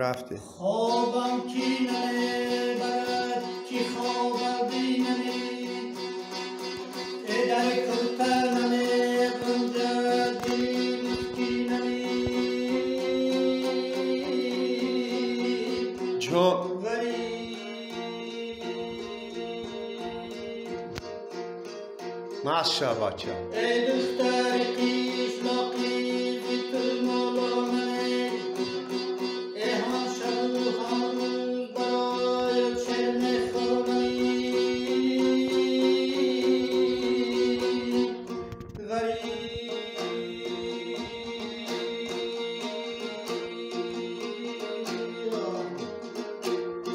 رفته. خوابم کی نمی‌برد کی خواب بینمی در کلتنمی پنجه دل کی نمی جو ماشا بچه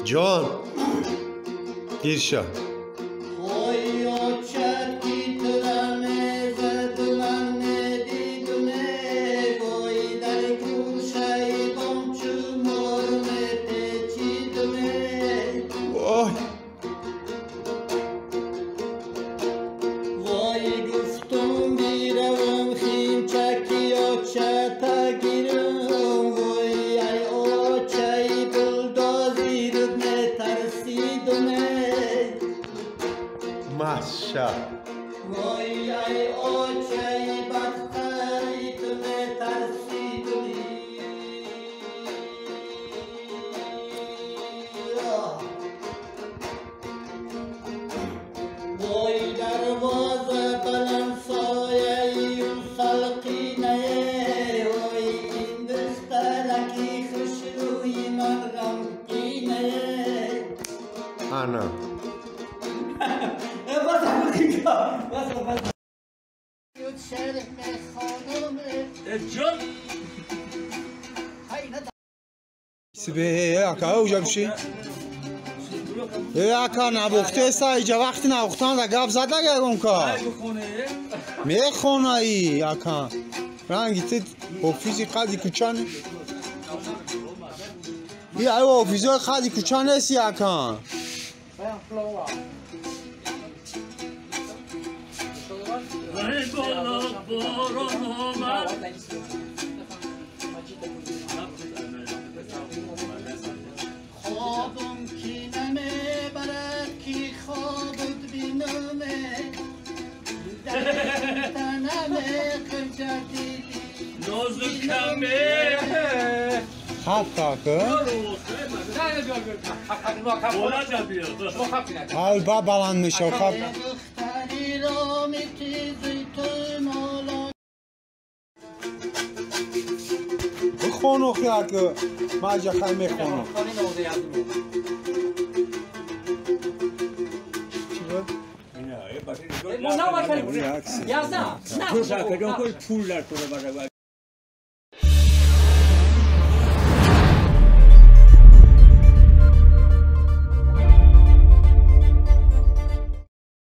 John Irşah Așa. Voi ai ocei bactărit de tarsidului. Voi darvoză balansoiei un salqinei. Ana. خانم جان های نه سبه اکا اوجا بشی ای اکا نبخته سا ایجا وقتی نبختان دا گب زد اگر اون کا بخونه می‌خونه ای اکا رنگی تید اوفیزی قدی کچان ای اوفیزی قدی کچان اسی اکا ای بالا باران آمد خوابم کی نمیبرد کی خوابت بینمه تنمه خجدیدی نازکمه خط اکا بولا جبیه البا بلند میشه خب دختری را میتیزی تو مولا بخونو خی اکا ماجا خی میخونو چی بود؟ ما نه. یازده نه پول در کنه